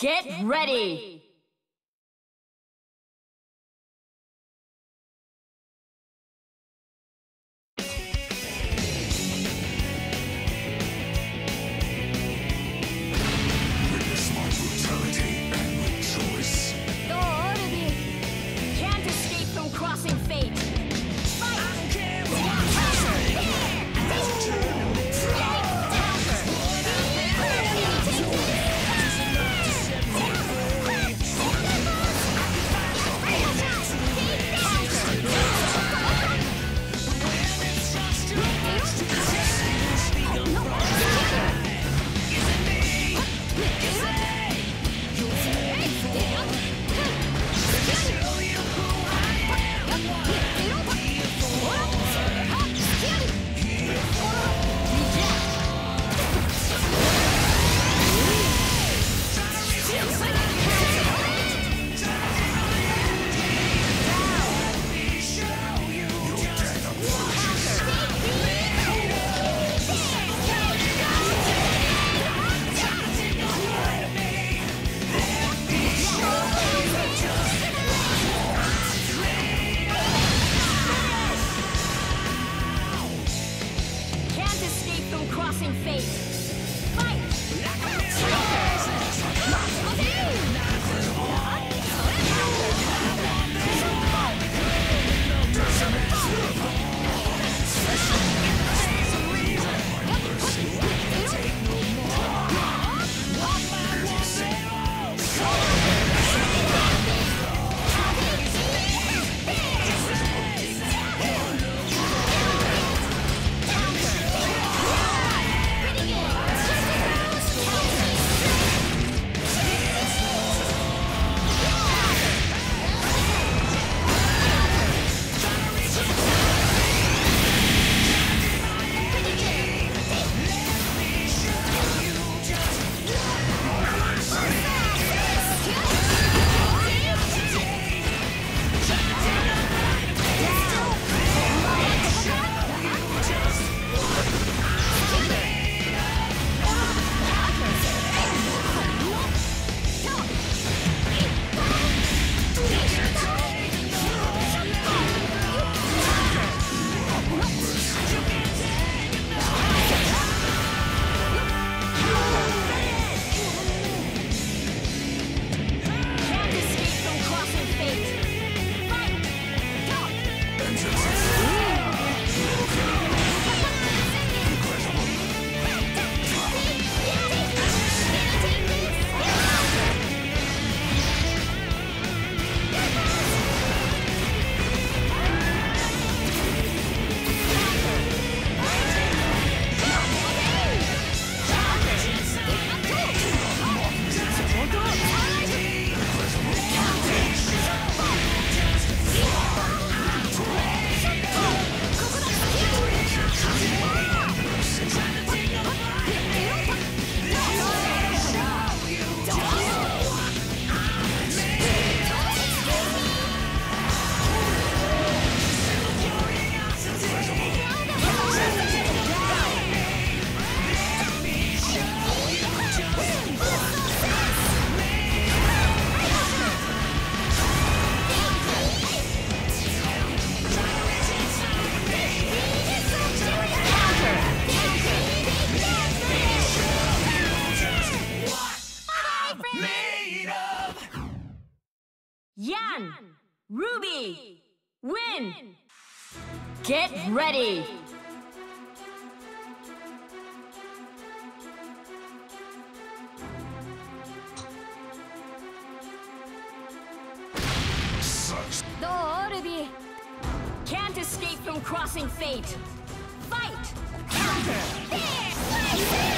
Get ready! made of Yan, Ruby, Win. Get ready. Do Ruby? Can't escape from crossing fate. Fight! Counter! There!